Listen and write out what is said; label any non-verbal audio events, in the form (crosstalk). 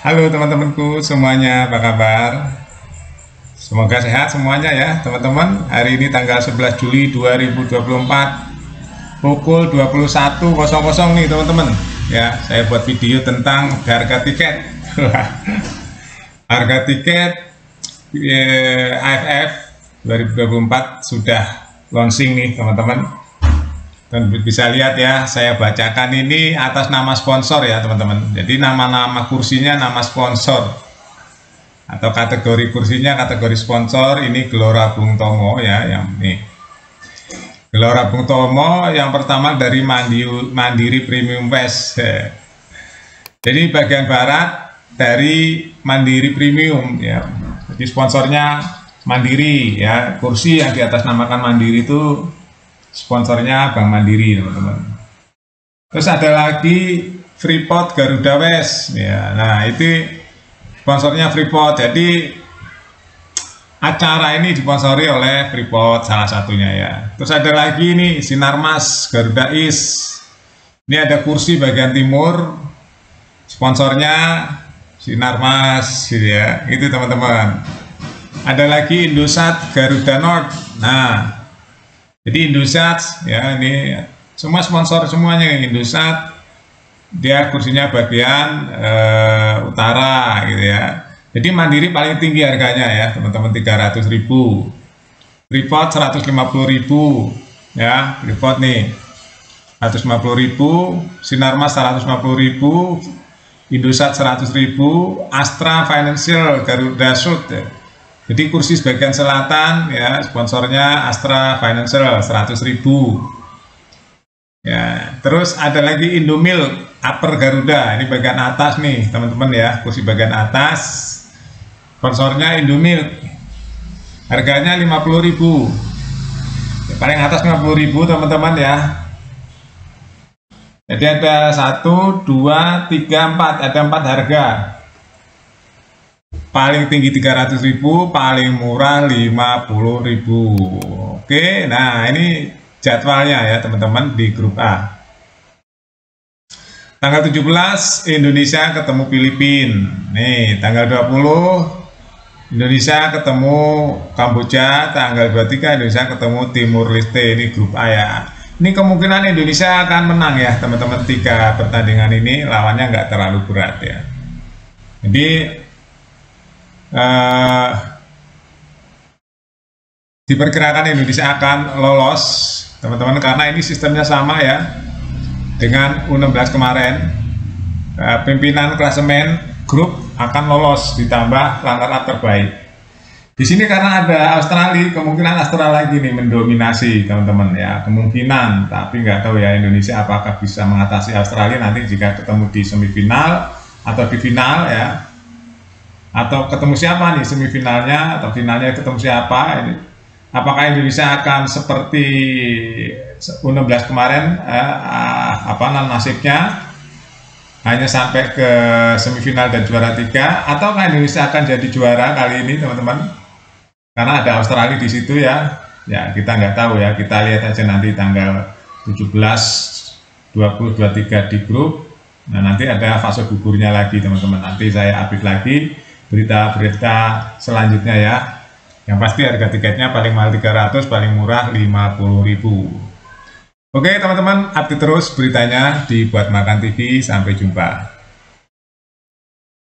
Halo teman-temanku semuanya, apa kabar? Semoga sehat semuanya ya teman-teman. Hari ini tanggal 11 Juli 2024 pukul 21.00 nih teman-teman. Ya, saya buat video tentang harga tiket. (laughs) harga tiket eh, AFF 2024 sudah launching nih teman-teman dan bisa lihat ya saya bacakan ini atas nama sponsor ya teman-teman. Jadi nama-nama kursinya nama sponsor. Atau kategori kursinya kategori sponsor ini Gelora Bung Tomo ya yang ini. Gelora Bung Tomo yang pertama dari Mandiri, Premium West. Jadi bagian barat dari Mandiri Premium ya. Jadi sponsornya Mandiri ya. Kursi yang di atas namakan Mandiri itu sponsornya Bank Mandiri teman-teman. Terus ada lagi Freeport Garuda West ya. Nah itu sponsornya Freeport. Jadi acara ini disponsori oleh Freeport salah satunya ya. Terus ada lagi nih Sinarmas Garuda East. Ini ada kursi bagian timur. Sponsornya Sinarmas gitu ya. Itu teman-teman. Ada lagi Indosat Garuda North. Nah jadi Indosat ya ini semua sponsor semuanya Indosat dia kursinya bagian uh, utara gitu ya. Jadi Mandiri paling tinggi harganya ya teman-teman 300 ribu. Report 150 ribu ya report nih 150 ribu Sinarmas 150 ribu Indosat 100 ribu Astra Financial Garuda Sud jadi kursi sebagian selatan ya sponsornya Astra Financial 100.000. Ya, terus ada lagi Indomil Upper Garuda. Ini bagian atas nih, teman-teman ya. Kursi bagian atas. Sponsornya Indomil. Harganya 50.000. Ya, paling atas 50.000 teman-teman ya. Jadi ada 1 2 3 4, ada 4 harga paling tinggi 300.000 paling murah 50.000 oke nah ini jadwalnya ya teman-teman di grup A. Tanggal 17 Indonesia ketemu Filipina nih tanggal 20 Indonesia ketemu Kamboja. Tanggal 23 Indonesia ketemu Timur Leste. Ini grup A ya. Ini kemungkinan Indonesia akan menang ya teman-teman tiga pertandingan ini. Lawannya nggak terlalu berat ya. Jadi uh, diperkirakan Indonesia akan lolos teman-teman karena ini sistemnya sama ya. Dengan U16 kemarin uh, pimpinan klasemen grup akan lolos ditambah runner up terbaik. Di sini karena ada Australia kemungkinan Australia lagi nih mendominasi teman-teman ya. Kemungkinan tapi nggak tahu ya Indonesia apakah bisa mengatasi Australia nanti jika ketemu di semifinal atau di final ya atau ketemu siapa nih semifinalnya atau finalnya ketemu siapa ini? Apakah Indonesia akan seperti U16 kemarin eh, apa nasibnya? Hanya sampai ke semifinal dan juara tiga? Ataukah Indonesia akan jadi juara kali ini teman-teman? Karena ada Australia di situ ya. Ya kita nggak tahu ya. Kita lihat aja nanti tanggal 17 20 23 di grup. Nah nanti ada fase gugurnya lagi teman-teman. Nanti saya update lagi berita-berita selanjutnya ya. Yang pasti harga tiketnya paling mahal 300, paling murah 50.000. Oke teman-teman, update terus beritanya di Buat Makan TV. Sampai jumpa.